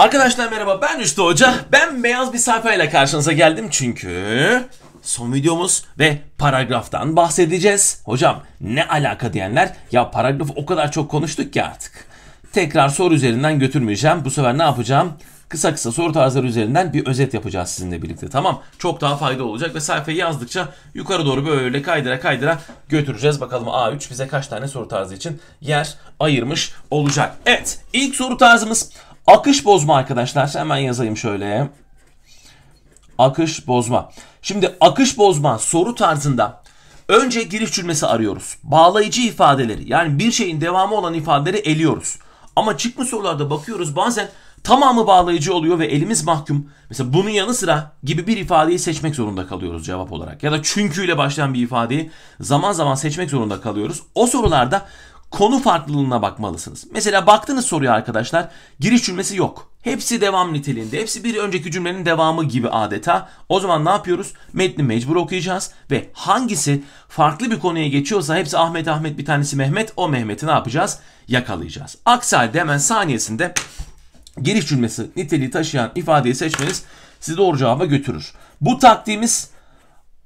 Arkadaşlar merhaba ben Üstü Hoca. Ben beyaz bir sayfayla karşınıza geldim çünkü son videomuz ve paragraftan bahsedeceğiz. Hocam ne alaka diyenler ya paragrafı o kadar çok konuştuk ki artık. Tekrar soru üzerinden götürmeyeceğim. Bu sefer ne yapacağım? Kısa kısa soru tarzları üzerinden bir özet yapacağız sizinle birlikte. Tamam çok daha fayda olacak ve sayfayı yazdıkça yukarı doğru böyle kaydıra kaydıra götüreceğiz. Bakalım A3 bize kaç tane soru tarzı için yer ayırmış olacak. Evet ilk soru tarzımız Akış bozma arkadaşlar. Hemen yazayım şöyle. Akış bozma. Şimdi akış bozma soru tarzında önce giriş cümlesi arıyoruz. Bağlayıcı ifadeleri yani bir şeyin devamı olan ifadeleri eliyoruz. Ama çıkma sorularda bakıyoruz bazen tamamı bağlayıcı oluyor ve elimiz mahkum. Mesela bunun yanı sıra gibi bir ifadeyi seçmek zorunda kalıyoruz cevap olarak. Ya da çünkü ile başlayan bir ifadeyi zaman zaman seçmek zorunda kalıyoruz. O sorularda konu farklılığına bakmalısınız. Mesela baktınız soruya arkadaşlar giriş cümlesi yok. Hepsi devam niteliğinde. Hepsi bir önceki cümlenin devamı gibi adeta. O zaman ne yapıyoruz? Metni mecbur okuyacağız ve hangisi farklı bir konuya geçiyorsa hepsi Ahmet Ahmet bir tanesi Mehmet o Mehmet'i ne yapacağız? Yakalayacağız. Aksi halde hemen saniyesinde giriş cümlesi niteliği taşıyan ifadeyi seçmeniz sizi doğru cevaba götürür. Bu taktiğimiz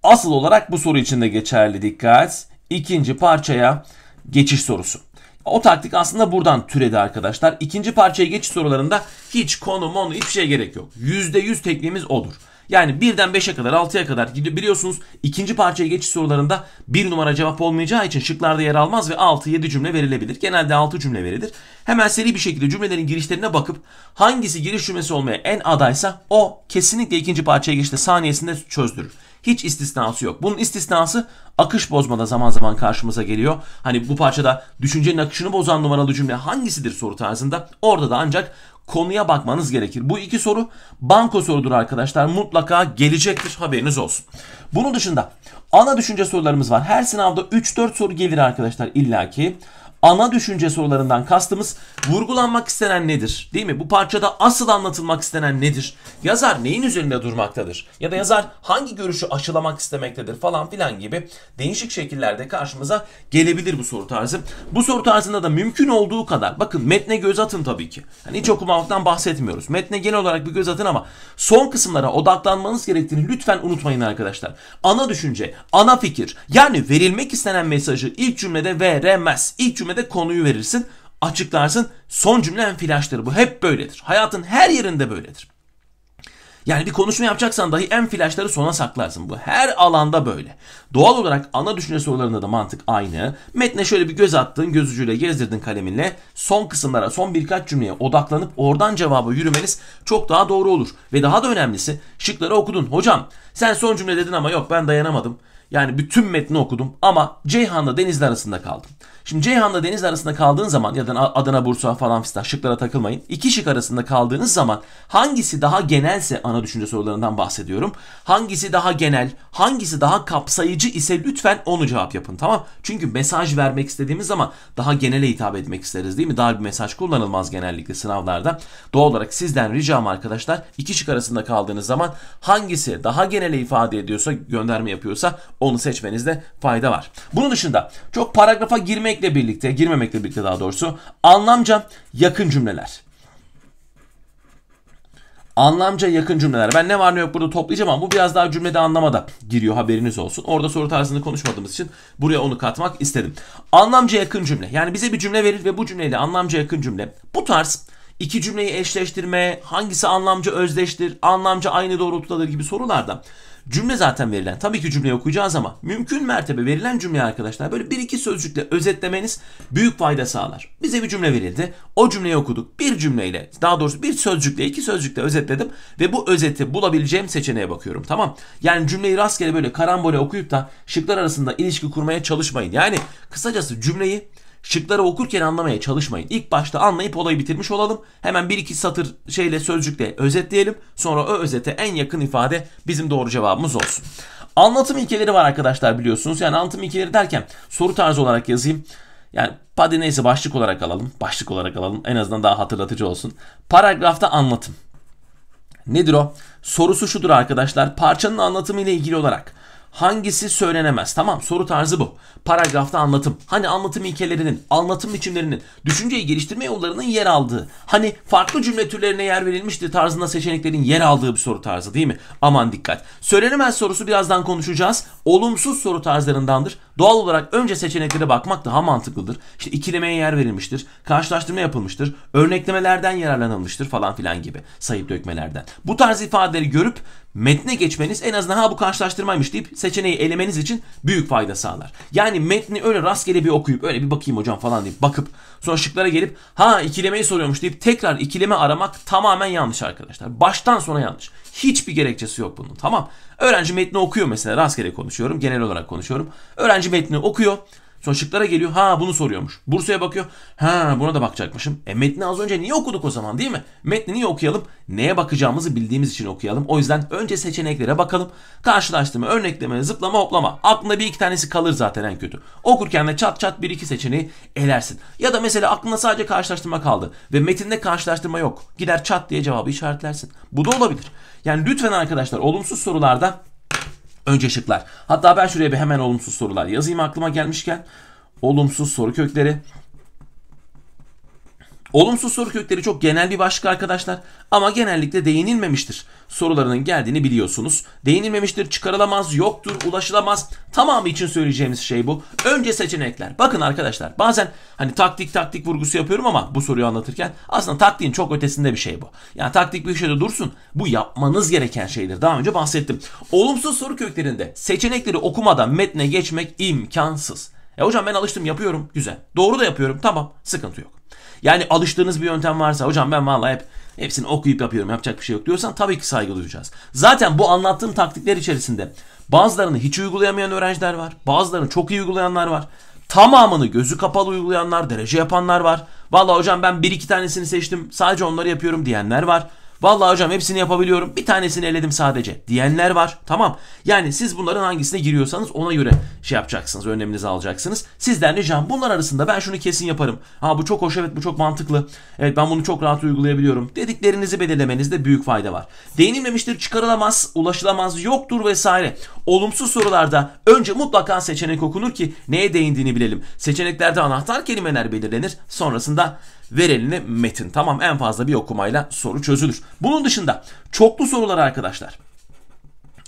asıl olarak bu soru için de geçerli dikkat. İkinci parçaya geçiş sorusu. O taktik aslında buradan türedi arkadaşlar. İkinci parçaya geçiş sorularında hiç konu monu hiçbir şey gerek yok. %100 tekniğimiz odur. Yani birden 5'e kadar 6'ya kadar gidiyor. Biliyorsunuz ikinci parçaya geçiş sorularında bir numara cevap olmayacağı için şıklarda yer almaz ve 6-7 cümle verilebilir. Genelde 6 cümle verilir. Hemen seri bir şekilde cümlelerin girişlerine bakıp hangisi giriş cümlesi olmaya en adaysa o kesinlikle ikinci parçaya geçişte saniyesinde çözdürür. Hiç istisnası yok. Bunun istisnası akış bozmada zaman zaman karşımıza geliyor. Hani bu parçada düşüncenin akışını bozan numaralı cümle hangisidir soru tarzında. Orada da ancak konuya bakmanız gerekir. Bu iki soru banko sorudur arkadaşlar. Mutlaka gelecektir haberiniz olsun. Bunun dışında ana düşünce sorularımız var. Her sınavda 3-4 soru gelir arkadaşlar illaki ana düşünce sorularından kastımız vurgulanmak istenen nedir? Değil mi? Bu parçada asıl anlatılmak istenen nedir? Yazar neyin üzerinde durmaktadır? Ya da yazar hangi görüşü aşılamak istemektedir falan filan gibi değişik şekillerde karşımıza gelebilir bu soru tarzı. Bu soru tarzında da mümkün olduğu kadar bakın metne göz atın tabii ki. Hani hiç okumaktan bahsetmiyoruz. Metne genel olarak bir göz atın ama son kısımlara odaklanmanız gerektiğini lütfen unutmayın arkadaşlar. Ana düşünce, ana fikir yani verilmek istenen mesajı ilk cümlede veremez. İlk cümlede cümlede konuyu verirsin, açıklarsın. Son cümle en flaştır. Bu hep böyledir. Hayatın her yerinde böyledir. Yani bir konuşma yapacaksan dahi en flaşları sona saklarsın. Bu her alanda böyle. Doğal olarak ana düşünce sorularında da mantık aynı. Metne şöyle bir göz attın, göz ucuyla gezdirdin kaleminle. Son kısımlara, son birkaç cümleye odaklanıp oradan cevaba yürümeniz çok daha doğru olur. Ve daha da önemlisi şıkları okudun. Hocam sen son cümle dedin ama yok ben dayanamadım. Yani bütün metni okudum ama Ceyhan'la Denizli arasında kaldım. Şimdi Ceyhan'la Denizli arasında kaldığın zaman ya da Adana, Bursa falan fistan şıklara takılmayın. İki şık arasında kaldığınız zaman hangisi daha genelse ana düşünce sorularından bahsediyorum. Hangisi daha genel, hangisi daha kapsayıcı ise lütfen onu cevap yapın tamam. Çünkü mesaj vermek istediğimiz zaman daha genele hitap etmek isteriz değil mi? Daha bir mesaj kullanılmaz genellikle sınavlarda. Doğal olarak sizden ricam arkadaşlar iki şık arasında kaldığınız zaman hangisi daha genele ifade ediyorsa gönderme yapıyorsa onu seçmenizde fayda var. Bunun dışında çok paragrafa girmekle birlikte, girmemekle birlikte daha doğrusu anlamca yakın cümleler. Anlamca yakın cümleler. Ben ne var ne yok burada toplayacağım ama bu biraz daha cümlede anlamada giriyor haberiniz olsun. Orada soru tarzını konuşmadığımız için buraya onu katmak istedim. Anlamca yakın cümle. Yani bize bir cümle verir ve bu cümleyle anlamca yakın cümle. Bu tarz iki cümleyi eşleştirme, hangisi anlamca özdeştir, anlamca aynı doğrultudadır gibi sorularda Cümle zaten verilen. Tabii ki cümleyi okuyacağız ama mümkün mertebe verilen cümleyi arkadaşlar böyle bir iki sözcükle özetlemeniz büyük fayda sağlar. Bize bir cümle verildi. O cümleyi okuduk. Bir cümleyle daha doğrusu bir sözcükle iki sözcükle özetledim ve bu özeti bulabileceğim seçeneğe bakıyorum. Tamam. Yani cümleyi rastgele böyle karambole okuyup da şıklar arasında ilişki kurmaya çalışmayın. Yani kısacası cümleyi Şıkları okurken anlamaya çalışmayın. İlk başta anlayıp olayı bitirmiş olalım. Hemen bir iki satır şeyle sözcükle özetleyelim. Sonra o özete en yakın ifade bizim doğru cevabımız olsun. Anlatım ilkeleri var arkadaşlar biliyorsunuz. Yani anlatım ilkeleri derken soru tarzı olarak yazayım. Yani hadi neyse başlık olarak alalım. Başlık olarak alalım. En azından daha hatırlatıcı olsun. Paragrafta anlatım. Nedir o? Sorusu şudur arkadaşlar. Parçanın anlatımı ile ilgili olarak hangisi söylenemez? Tamam soru tarzı bu. Paragrafta anlatım. Hani anlatım ilkelerinin, anlatım biçimlerinin, düşünceyi geliştirme yollarının yer aldığı, hani farklı cümle türlerine yer verilmiştir tarzında seçeneklerin yer aldığı bir soru tarzı değil mi? Aman dikkat. Söylenemez sorusu birazdan konuşacağız. Olumsuz soru tarzlarındandır. Doğal olarak önce seçeneklere bakmak daha mantıklıdır. İşte ikilemeye yer verilmiştir, karşılaştırma yapılmıştır, örneklemelerden yararlanılmıştır falan filan gibi sayıp dökmelerden. Bu tarz ifadeleri görüp metne geçmeniz en azından ha bu karşılaştırmaymış deyip seçeneği elemeniz için büyük fayda sağlar. Yani metni öyle rastgele bir okuyup öyle bir bakayım hocam falan deyip bakıp sonra şıklara gelip ha ikilemeyi soruyormuş deyip tekrar ikileme aramak tamamen yanlış arkadaşlar. Baştan sona yanlış. Hiçbir gerekçesi yok bunun tamam. Öğrenci metni okuyor mesela rastgele konuşuyorum genel olarak konuşuyorum. Öğrenci metni okuyor. Sonra şıklara geliyor. Ha bunu soruyormuş. Bursa'ya bakıyor. Ha buna da bakacakmışım. E metni az önce niye okuduk o zaman değil mi? Metni niye okuyalım? Neye bakacağımızı bildiğimiz için okuyalım. O yüzden önce seçeneklere bakalım. Karşılaştırma, örnekleme, zıplama, hoplama. Aklında bir iki tanesi kalır zaten en kötü. Okurken de çat çat bir iki seçeneği elersin. Ya da mesela aklında sadece karşılaştırma kaldı ve metinde karşılaştırma yok. Gider çat diye cevabı işaretlersin. Bu da olabilir. Yani lütfen arkadaşlar olumsuz sorularda Önce şıklar. Hatta ben şuraya bir hemen olumsuz sorular yazayım aklıma gelmişken. Olumsuz soru kökleri. Olumsuz soru kökleri çok genel bir başlık arkadaşlar ama genellikle değinilmemiştir. Sorularının geldiğini biliyorsunuz. Değinilmemiştir, çıkarılamaz, yoktur, ulaşılamaz. Tamamı için söyleyeceğimiz şey bu. Önce seçenekler. Bakın arkadaşlar bazen hani taktik taktik vurgusu yapıyorum ama bu soruyu anlatırken aslında taktiğin çok ötesinde bir şey bu. Yani taktik bir şeyde dursun. Bu yapmanız gereken şeydir. Daha önce bahsettim. Olumsuz soru köklerinde seçenekleri okumadan metne geçmek imkansız. E hocam ben alıştım yapıyorum. Güzel. Doğru da yapıyorum. Tamam. Sıkıntı yok. Yani alıştığınız bir yöntem varsa hocam ben vallahi hep hepsini okuyup yapıyorum yapacak bir şey yok diyorsan tabii ki saygı duyacağız. Zaten bu anlattığım taktikler içerisinde bazılarını hiç uygulayamayan öğrenciler var. Bazılarını çok iyi uygulayanlar var. Tamamını gözü kapalı uygulayanlar, derece yapanlar var. Vallahi hocam ben bir iki tanesini seçtim sadece onları yapıyorum diyenler var. Vallahi hocam hepsini yapabiliyorum. Bir tanesini eledim sadece diyenler var. Tamam. Yani siz bunların hangisine giriyorsanız ona göre şey yapacaksınız. Önleminizi alacaksınız. Sizden ricam bunlar arasında ben şunu kesin yaparım. Ha bu çok hoş evet bu çok mantıklı. Evet ben bunu çok rahat uygulayabiliyorum. Dediklerinizi belirlemenizde büyük fayda var. Değinilmemiştir, çıkarılamaz, ulaşılamaz, yoktur vesaire. Olumsuz sorularda önce mutlaka seçenek okunur ki neye değindiğini bilelim. Seçeneklerde anahtar kelimeler belirlenir. Sonrasında ver eline metin. Tamam en fazla bir okumayla soru çözülür. Bunun dışında çoklu sorular arkadaşlar.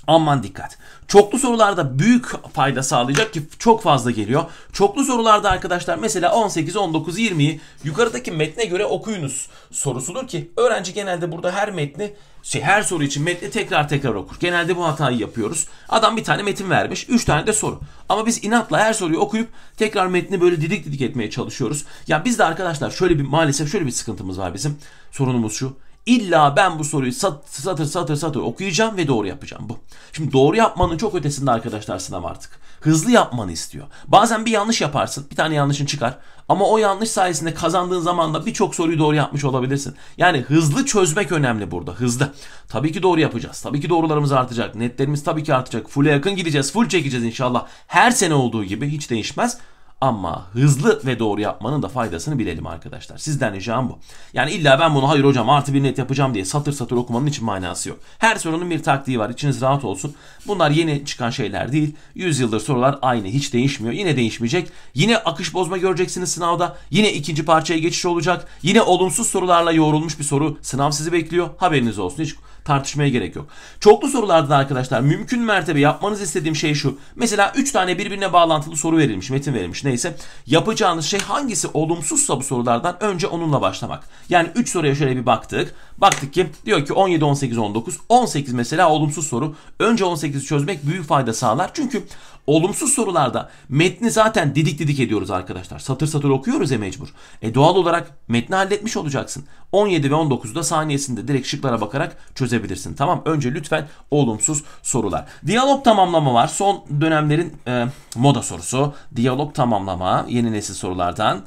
Aman dikkat. Çoklu sorularda büyük fayda sağlayacak ki çok fazla geliyor. Çoklu sorularda arkadaşlar mesela 18, 19, 20'yi yukarıdaki metne göre okuyunuz sorusudur ki öğrenci genelde burada her metni şey her soru için metni tekrar tekrar okur. Genelde bu hatayı yapıyoruz. Adam bir tane metin vermiş, 3 tane de soru. Ama biz inatla her soruyu okuyup tekrar metni böyle didik didik etmeye çalışıyoruz. Ya biz de arkadaşlar şöyle bir maalesef şöyle bir sıkıntımız var bizim. Sorunumuz şu. İlla ben bu soruyu satır satır satır okuyacağım ve doğru yapacağım bu. Şimdi doğru yapmanın çok ötesinde arkadaşlar sınav artık. Hızlı yapmanı istiyor. Bazen bir yanlış yaparsın. Bir tane yanlışın çıkar. Ama o yanlış sayesinde kazandığın zaman da birçok soruyu doğru yapmış olabilirsin. Yani hızlı çözmek önemli burada. Hızlı. Tabii ki doğru yapacağız. Tabii ki doğrularımız artacak. Netlerimiz tabii ki artacak. Full'e yakın gideceğiz. Full çekeceğiz inşallah. Her sene olduğu gibi hiç değişmez. Ama hızlı ve doğru yapmanın da faydasını bilelim arkadaşlar. Sizden ricam bu. Yani illa ben bunu hayır hocam artı bir net yapacağım diye satır satır okumanın için manası yok. Her sorunun bir taktiği var. İçiniz rahat olsun. Bunlar yeni çıkan şeyler değil. 100 yıldır sorular aynı hiç değişmiyor. Yine değişmeyecek. Yine akış bozma göreceksiniz sınavda. Yine ikinci parçaya geçiş olacak. Yine olumsuz sorularla yoğrulmuş bir soru sınav sizi bekliyor. Haberiniz olsun. Hiç tartışmaya gerek yok. Çoklu sorularda da arkadaşlar mümkün mertebe yapmanız istediğim şey şu. Mesela 3 tane birbirine bağlantılı soru verilmiş, metin verilmiş neyse. Yapacağınız şey hangisi olumsuzsa bu sorulardan önce onunla başlamak. Yani 3 soruya şöyle bir baktık. Baktık ki diyor ki 17, 18, 19. 18 mesela olumsuz soru. Önce 18'i çözmek büyük fayda sağlar. Çünkü olumsuz sorularda metni zaten didik didik ediyoruz arkadaşlar. Satır satır okuyoruz ya mecbur. E doğal olarak metni halletmiş olacaksın. 17 ve 19'da saniyesinde direkt şıklara bakarak çözebilirsin. Tamam önce lütfen olumsuz sorular. Diyalog tamamlama var. Son dönemlerin e, moda sorusu. Diyalog tamamlama yeni nesil sorulardan.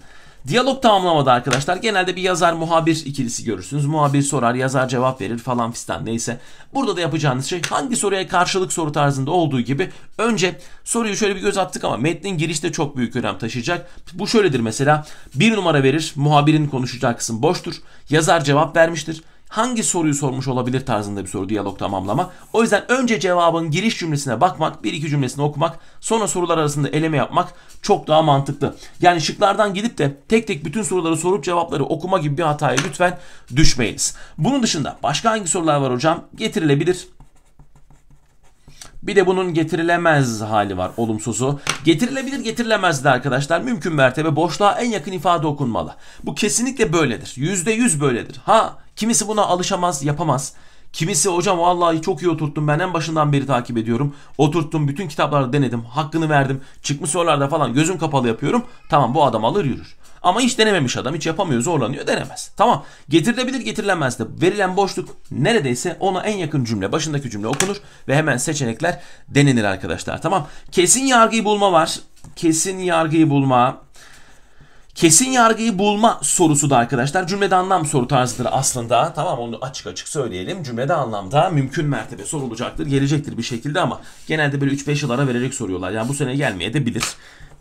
Diyalog tamamlamada arkadaşlar genelde bir yazar muhabir ikilisi görürsünüz. Muhabir sorar, yazar cevap verir falan fistan neyse. Burada da yapacağınız şey hangi soruya karşılık soru tarzında olduğu gibi önce soruyu şöyle bir göz attık ama metnin girişte çok büyük önem taşıyacak. Bu şöyledir mesela bir numara verir muhabirin konuşacağı kısım boştur. Yazar cevap vermiştir. Hangi soruyu sormuş olabilir tarzında bir soru diyalog tamamlama. O yüzden önce cevabın giriş cümlesine bakmak, bir iki cümlesini okumak, sonra sorular arasında eleme yapmak çok daha mantıklı. Yani şıklardan gidip de tek tek bütün soruları sorup cevapları okuma gibi bir hataya lütfen düşmeyiniz. Bunun dışında başka hangi sorular var hocam? Getirilebilir. Bir de bunun getirilemez hali var olumsuzu. Getirilebilir getirilemez de arkadaşlar mümkün mertebe boşluğa en yakın ifade okunmalı. Bu kesinlikle böyledir. Yüzde yüz böyledir. Ha kimisi buna alışamaz yapamaz. Kimisi hocam vallahi çok iyi oturttum ben en başından beri takip ediyorum. Oturttum bütün kitaplarda denedim hakkını verdim. Çıkmış sorularda falan gözüm kapalı yapıyorum. Tamam bu adam alır yürür. Ama hiç denememiş adam hiç yapamıyor zorlanıyor denemez. Tamam getirilebilir getirilemez de verilen boşluk neredeyse ona en yakın cümle başındaki cümle okunur ve hemen seçenekler denenir arkadaşlar. Tamam kesin yargıyı bulma var. Kesin yargıyı bulma. Kesin yargıyı bulma sorusu da arkadaşlar cümlede anlam soru tarzıdır aslında. Tamam onu açık açık söyleyelim. Cümlede anlamda mümkün mertebe sorulacaktır. Gelecektir bir şekilde ama genelde böyle 3-5 yıl vererek soruyorlar. Yani bu sene gelmeye de bilir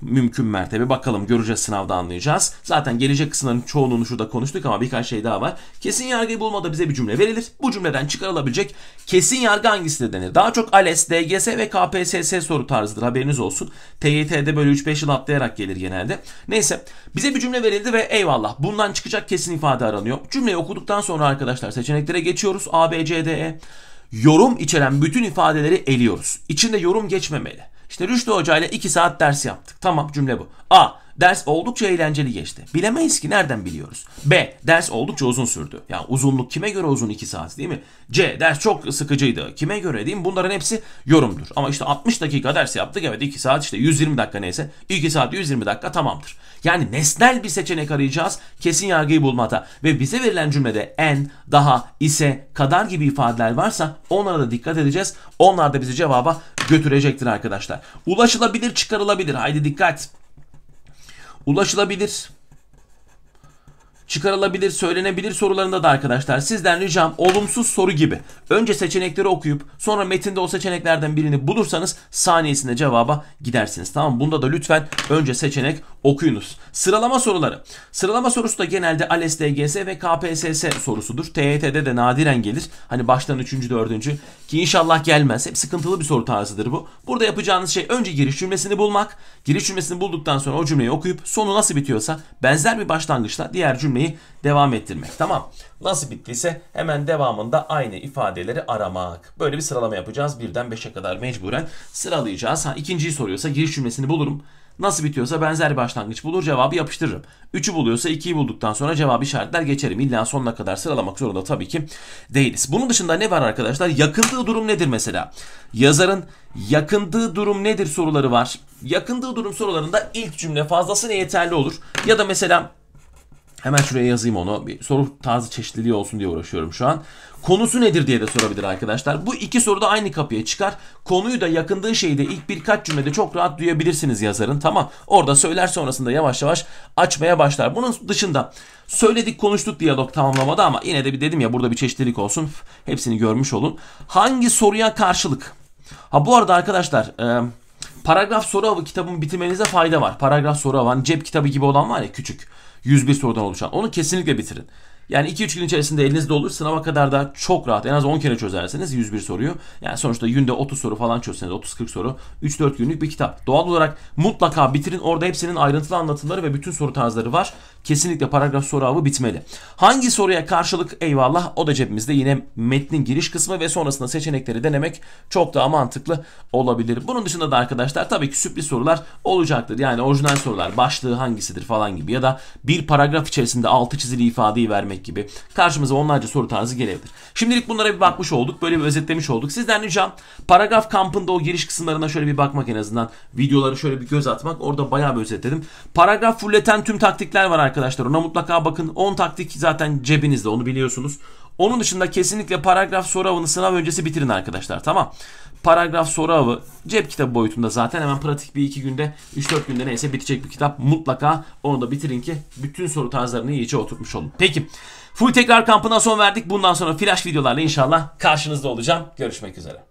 mümkün mertebe. Bakalım göreceğiz sınavda anlayacağız. Zaten gelecek kısımların çoğunluğunu şurada konuştuk ama birkaç şey daha var. Kesin yargıyı bulmada bize bir cümle verilir. Bu cümleden çıkarılabilecek kesin yargı hangisidir denir. Daha çok ALES, DGS ve KPSS soru tarzıdır haberiniz olsun. TYT'de böyle 3-5 yıl atlayarak gelir genelde. Neyse bize bir cümle verildi ve eyvallah bundan çıkacak kesin ifade aranıyor. Cümleyi okuduktan sonra arkadaşlar seçeneklere geçiyoruz. A, B, C, D, E. Yorum içeren bütün ifadeleri eliyoruz. İçinde yorum geçmemeli. İşte Rüştü Hoca ile 2 saat ders yaptık. Tamam cümle bu. A. Ders oldukça eğlenceli geçti. Bilemeyiz ki nereden biliyoruz. B. Ders oldukça uzun sürdü. Yani uzunluk kime göre uzun 2 saat değil mi? C. Ders çok sıkıcıydı. Kime göre değil mi? Bunların hepsi yorumdur. Ama işte 60 dakika ders yaptık. Evet 2 saat işte 120 dakika neyse. 2 saat 120 dakika tamamdır. Yani nesnel bir seçenek arayacağız kesin yargıyı bulmada. Ve bize verilen cümlede en, daha, ise, kadar gibi ifadeler varsa onlara da dikkat edeceğiz. Onlar da bizi cevaba götürecektir arkadaşlar. Ulaşılabilir çıkarılabilir. Haydi dikkat. Ulaşılabilir çıkarılabilir, söylenebilir sorularında da arkadaşlar sizden ricam olumsuz soru gibi. Önce seçenekleri okuyup sonra metinde o seçeneklerden birini bulursanız saniyesinde cevaba gidersiniz. Tamam Bunda da lütfen önce seçenek okuyunuz. Sıralama soruları. Sıralama sorusu da genelde ALES, DGS ve KPSS sorusudur. TYT'de de nadiren gelir. Hani baştan 3. 4. ki inşallah gelmez. Hep sıkıntılı bir soru tarzıdır bu. Burada yapacağınız şey önce giriş cümlesini bulmak. Giriş cümlesini bulduktan sonra o cümleyi okuyup sonu nasıl bitiyorsa benzer bir başlangıçla diğer cümle cümleyi devam ettirmek. Tamam. Nasıl bittiyse hemen devamında aynı ifadeleri aramak. Böyle bir sıralama yapacağız. Birden 5'e kadar mecburen sıralayacağız. Ha, ikinciyi soruyorsa giriş cümlesini bulurum. Nasıl bitiyorsa benzer başlangıç bulur cevabı yapıştırırım. 3'ü buluyorsa 2'yi bulduktan sonra cevabı işaretler geçerim. İlla sonuna kadar sıralamak zorunda tabii ki değiliz. Bunun dışında ne var arkadaşlar? Yakındığı durum nedir mesela? Yazarın yakındığı durum nedir soruları var. Yakındığı durum sorularında ilk cümle fazlasıyla yeterli olur. Ya da mesela Hemen şuraya yazayım onu. Bir soru tarzı çeşitliliği olsun diye uğraşıyorum şu an. Konusu nedir diye de sorabilir arkadaşlar. Bu iki soru da aynı kapıya çıkar. Konuyu da yakındığı şeyi de ilk birkaç cümlede çok rahat duyabilirsiniz yazarın. Tamam. Orada söyler sonrasında yavaş yavaş açmaya başlar. Bunun dışında söyledik konuştuk diyalog tamamlamada ama yine de bir dedim ya burada bir çeşitlilik olsun. Hepsini görmüş olun. Hangi soruya karşılık? Ha bu arada arkadaşlar... E, paragraf soru avı kitabımı bitirmenize fayda var. Paragraf soru avı hani cep kitabı gibi olan var ya küçük. 101 sorudan oluşan. Onu kesinlikle bitirin. Yani 2-3 gün içerisinde elinizde olur. Sınava kadar da çok rahat. En az 10 kere çözerseniz 101 soruyu. Yani sonuçta günde 30 soru falan çözseniz 30-40 soru. 3-4 günlük bir kitap. Doğal olarak mutlaka bitirin. Orada hepsinin ayrıntılı anlatımları ve bütün soru tarzları var. Kesinlikle paragraf soru avı bitmeli. Hangi soruya karşılık eyvallah o da cebimizde yine metnin giriş kısmı ve sonrasında seçenekleri denemek çok daha mantıklı olabilir. Bunun dışında da arkadaşlar tabii ki sürpriz sorular olacaktır. Yani orijinal sorular başlığı hangisidir falan gibi ya da bir paragraf içerisinde altı çizili ifadeyi vermek gibi karşımıza onlarca soru tarzı gelebilir. Şimdilik bunlara bir bakmış olduk. Böyle bir özetlemiş olduk. Sizden ricam paragraf kampında o giriş kısımlarına şöyle bir bakmak en azından. Videoları şöyle bir göz atmak. Orada bayağı bir özetledim. Paragraf fulleten tüm taktikler var arkadaşlar. Ona mutlaka bakın. 10 taktik zaten cebinizde onu biliyorsunuz. Onun dışında kesinlikle paragraf soru avını sınav öncesi bitirin arkadaşlar tamam. Paragraf soru avı cep kitabı boyutunda zaten hemen pratik bir iki günde 3-4 günde neyse bitecek bir kitap. Mutlaka onu da bitirin ki bütün soru tarzlarını iyice oturtmuş olun. Peki full tekrar kampına son verdik. Bundan sonra flash videolarla inşallah karşınızda olacağım. Görüşmek üzere.